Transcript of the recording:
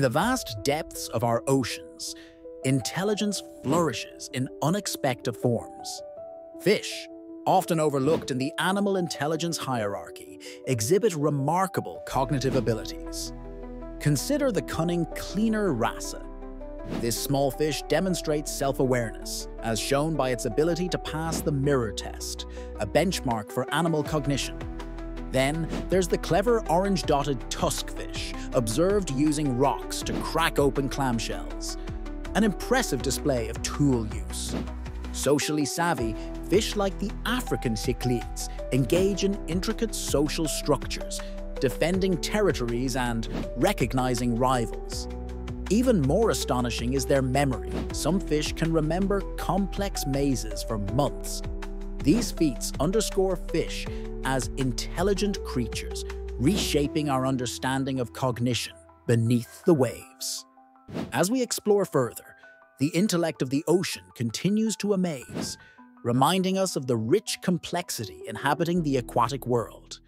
In the vast depths of our oceans, intelligence flourishes in unexpected forms. Fish, often overlooked in the animal intelligence hierarchy, exhibit remarkable cognitive abilities. Consider the cunning cleaner wrasse. This small fish demonstrates self-awareness, as shown by its ability to pass the mirror test, a benchmark for animal cognition. Then, there's the clever orange-dotted tuskfish, observed using rocks to crack open clamshells. An impressive display of tool use. Socially savvy, fish like the African cichlids engage in intricate social structures, defending territories and recognizing rivals. Even more astonishing is their memory. Some fish can remember complex mazes for months. These feats underscore fish as intelligent creatures, reshaping our understanding of cognition beneath the waves. As we explore further, the intellect of the ocean continues to amaze, reminding us of the rich complexity inhabiting the aquatic world.